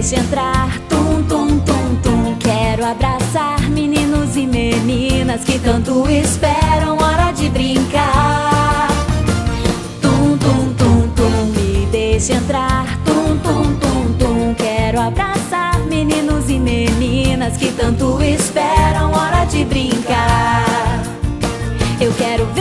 deixe entrar. Tum, tum, tum, tum. Quero abraçar meninos e meninas que tanto esperam hora de brincar. Tum, tum, tum, tum. Me deixe entrar. Tum, tum, tum, tum. Quero abraçar meninos e meninas que tanto esperam hora de brincar. Eu quero ver.